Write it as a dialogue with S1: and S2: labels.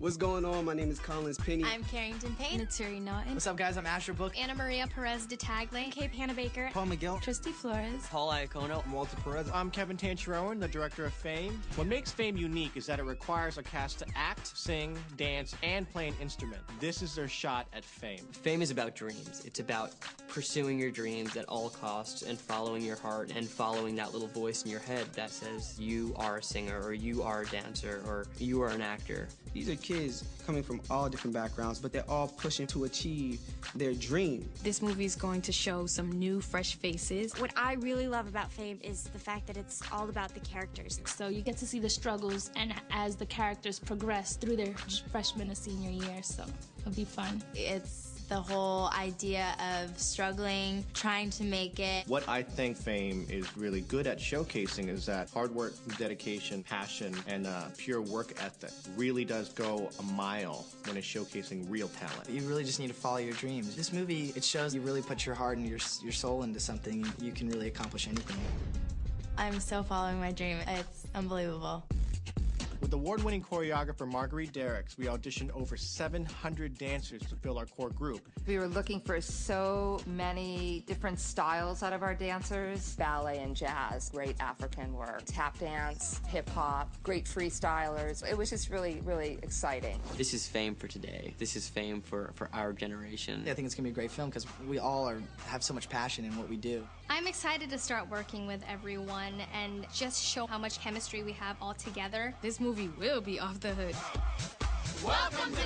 S1: What's going on? My name is Collins Pennie.
S2: I'm Kherington Payne.
S3: Naturi Naughton.
S4: What's up, guys? I'm Asher Book.
S2: Anna Maria Perez de Tagle.
S3: Kay Panabaker.
S4: Paul McGill.
S3: Kristy Flores.
S5: Paul Iacono.
S1: I'm Walter Perez.
S6: I'm Kevin Tancharoen, the director of Fame. What makes Fame unique is that it requires a cast to act, sing, dance, and play an instrument. This is their shot at fame.
S5: Fame is about dreams. It's about pursuing your dreams at all costs and following your heart and following that little voice in your head that says you are a singer or you are a dancer or you are an actor.
S1: These are kids coming from all different backgrounds, but they're all pushing to achieve their dream.
S3: This movie is going to show some new, fresh faces.
S7: What I really love about Fame is the fact that it's all about the characters.
S8: So you get to see the struggles and as the characters progress through their freshman and senior year. So it'll be fun.
S2: It's the whole idea of struggling, trying to make it.
S6: What I think Fame is really good at showcasing is that hard work, dedication, passion, and uh, pure work ethic really does go a mile when it's showcasing real talent.
S4: You really just need to follow your dreams. This movie, it shows you really put your heart and your, your soul into something, you can really accomplish anything.
S2: I'm so following my dream. It's unbelievable.
S6: With award-winning choreographer Marguerite Derricks, we auditioned over 700 dancers to fill our core group.
S9: We were looking for so many different styles out of our dancers. Ballet and jazz, great African work, tap dance, hip hop, great freestylers. It was just really, really exciting.
S5: This is fame for today. This is fame for, for our generation.
S4: I think it's going to be a great film because we all are, have so much passion in what we do.
S2: I'm excited to start working with everyone and just show how much chemistry we have all together.
S3: This movie will be off the hood.
S10: Welcome to Fame!